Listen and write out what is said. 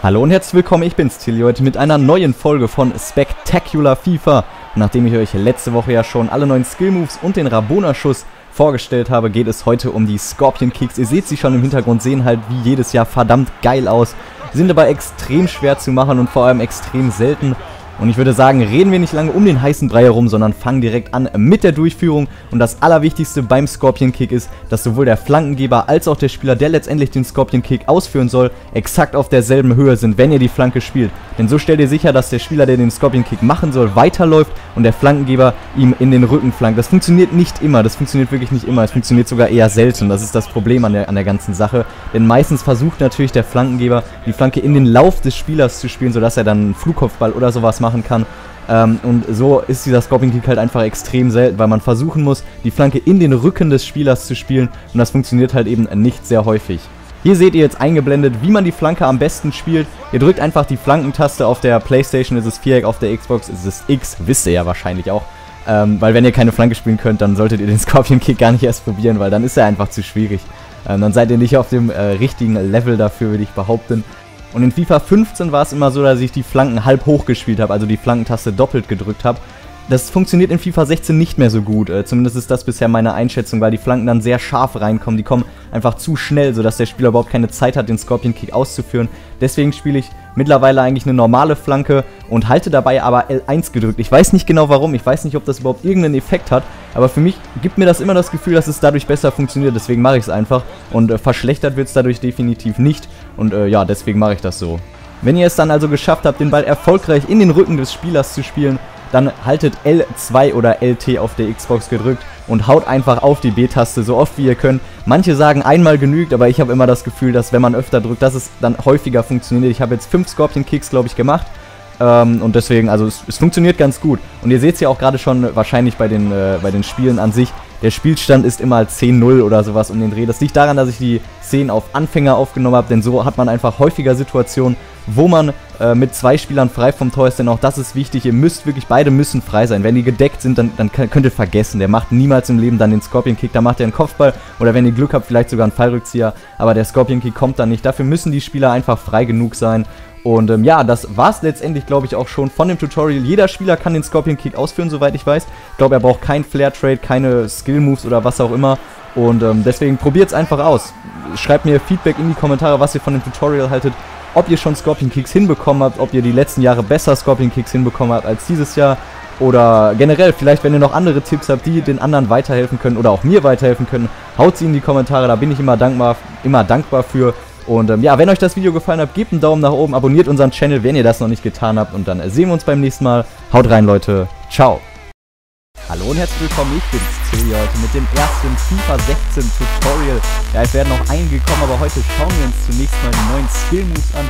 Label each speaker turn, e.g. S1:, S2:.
S1: Hallo und herzlich willkommen, ich bin's Tilly heute mit einer neuen Folge von Spectacular FIFA. Nachdem ich euch letzte Woche ja schon alle neuen Skill Moves und den Rabona-Schuss vorgestellt habe, geht es heute um die Scorpion Kicks. Ihr seht sie schon im Hintergrund, sehen halt wie jedes Jahr verdammt geil aus, sind aber extrem schwer zu machen und vor allem extrem selten. Und ich würde sagen, reden wir nicht lange um den heißen Brei herum, sondern fangen direkt an mit der Durchführung. Und das Allerwichtigste beim Scorpion Kick ist, dass sowohl der Flankengeber als auch der Spieler, der letztendlich den Scorpion Kick ausführen soll, exakt auf derselben Höhe sind, wenn ihr die Flanke spielt. Denn so stellt ihr sicher, dass der Spieler, der den Scorpion Kick machen soll, weiterläuft und der Flankengeber ihm in den Rücken flankt. Das funktioniert nicht immer, das funktioniert wirklich nicht immer, es funktioniert sogar eher selten. Das ist das Problem an der, an der ganzen Sache. Denn meistens versucht natürlich der Flankengeber, die Flanke in den Lauf des Spielers zu spielen, sodass er dann einen Flugkopfball oder sowas machen kann. Ähm, und so ist dieser Scorpion Kick halt einfach extrem selten, weil man versuchen muss, die Flanke in den Rücken des Spielers zu spielen und das funktioniert halt eben nicht sehr häufig. Hier seht ihr jetzt eingeblendet, wie man die Flanke am besten spielt. Ihr drückt einfach die Flankentaste auf der Playstation, ist es Viereck, auf der Xbox ist es X, wisst ihr ja wahrscheinlich auch. Ähm, weil wenn ihr keine Flanke spielen könnt, dann solltet ihr den Scorpion Kick gar nicht erst probieren, weil dann ist er einfach zu schwierig. Ähm, dann seid ihr nicht auf dem äh, richtigen Level dafür, würde ich behaupten. Und in FIFA 15 war es immer so, dass ich die Flanken halb hoch gespielt habe, also die Flankentaste doppelt gedrückt habe. Das funktioniert in FIFA 16 nicht mehr so gut. Äh, zumindest ist das bisher meine Einschätzung, weil die Flanken dann sehr scharf reinkommen. Die kommen einfach zu schnell, sodass der Spieler überhaupt keine Zeit hat, den Scorpion Kick auszuführen. Deswegen spiele ich mittlerweile eigentlich eine normale Flanke und halte dabei aber L1 gedrückt. Ich weiß nicht genau warum, ich weiß nicht, ob das überhaupt irgendeinen Effekt hat, aber für mich gibt mir das immer das Gefühl, dass es dadurch besser funktioniert. Deswegen mache ich es einfach und äh, verschlechtert wird es dadurch definitiv nicht. Und äh, ja, deswegen mache ich das so. Wenn ihr es dann also geschafft habt, den Ball erfolgreich in den Rücken des Spielers zu spielen, dann haltet L2 oder LT auf der Xbox gedrückt und haut einfach auf die B-Taste so oft wie ihr könnt. Manche sagen einmal genügt, aber ich habe immer das Gefühl, dass wenn man öfter drückt, dass es dann häufiger funktioniert. Ich habe jetzt 5 Scorpion Kicks, glaube ich, gemacht. Ähm, und deswegen, also es, es, funktioniert ganz gut. Und ihr seht es ja auch gerade schon wahrscheinlich bei den, äh, bei den Spielen an sich. Der Spielstand ist immer 10-0 oder sowas um den Dreh. Das liegt daran, dass ich die Szenen auf Anfänger aufgenommen habe, denn so hat man einfach häufiger Situationen, wo man äh, mit zwei Spielern frei vom Tor ist, denn auch das ist wichtig. Ihr müsst wirklich, beide müssen frei sein. Wenn die gedeckt sind, dann, dann könnt ihr vergessen. Der macht niemals im Leben dann den Scorpion Kick, da macht er einen Kopfball oder wenn ihr Glück habt, vielleicht sogar einen Fallrückzieher. Aber der Scorpion Kick kommt dann nicht. Dafür müssen die Spieler einfach frei genug sein. Und ähm, ja, das war es letztendlich, glaube ich, auch schon von dem Tutorial. Jeder Spieler kann den Scorpion Kick ausführen, soweit ich weiß. Ich glaube, er braucht kein Flare Trade, keine Skill Moves oder was auch immer. Und ähm, deswegen probiert es einfach aus. Schreibt mir Feedback in die Kommentare, was ihr von dem Tutorial haltet ob ihr schon Scorpion Kicks hinbekommen habt, ob ihr die letzten Jahre besser Scorpion Kicks hinbekommen habt als dieses Jahr. Oder generell, vielleicht wenn ihr noch andere Tipps habt, die den anderen weiterhelfen können oder auch mir weiterhelfen können, haut sie in die Kommentare, da bin ich immer dankbar, immer dankbar für. Und ähm, ja, wenn euch das Video gefallen hat, gebt einen Daumen nach oben, abonniert unseren Channel, wenn ihr das noch nicht getan habt. Und dann sehen wir uns beim nächsten Mal. Haut rein, Leute. Ciao. Hallo und herzlich willkommen, ich bin's, Tilly, heute mit dem ersten FIFA 16 Tutorial. Ja, es werden noch einige kommen, aber heute schauen wir uns zunächst mal die neuen Skill Moves an